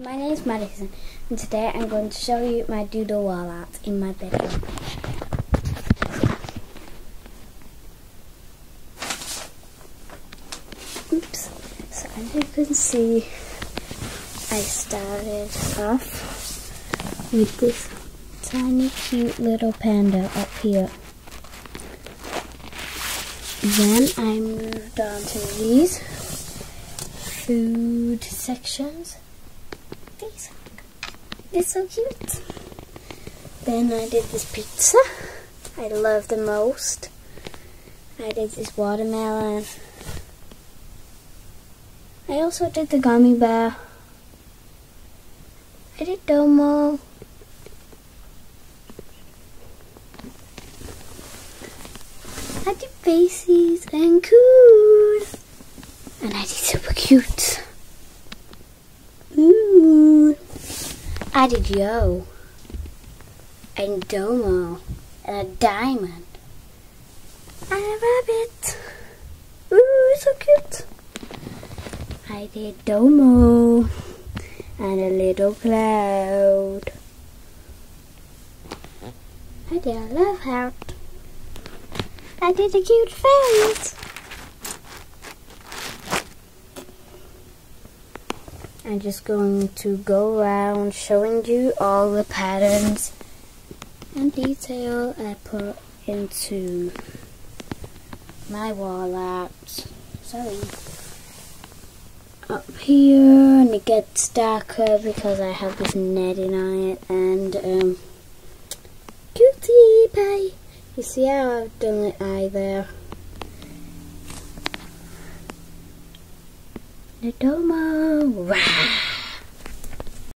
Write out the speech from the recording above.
My name is Madison and today I'm going to show you my doodle wall art in my bedroom. Oops. So as you can see I started off with this tiny cute little panda up here. Then I moved on to these food sections. These. They're so cute. Then I did this pizza. I love the most. I did this watermelon. I also did the gummy bear. I did Domo. I did faces and cool. And I did super cute. Ooh. I did Yo. And Domo. And a diamond. And a rabbit. Ooh, so cute. I did Domo. And a little cloud. I did a love heart. I did a cute face. I'm just going to go around showing you all the patterns and detail I put into my wall art. Sorry. Up here, and it gets darker because I have this netting on it, and um, cutie pie. You see how I've done it eye domo. Rah.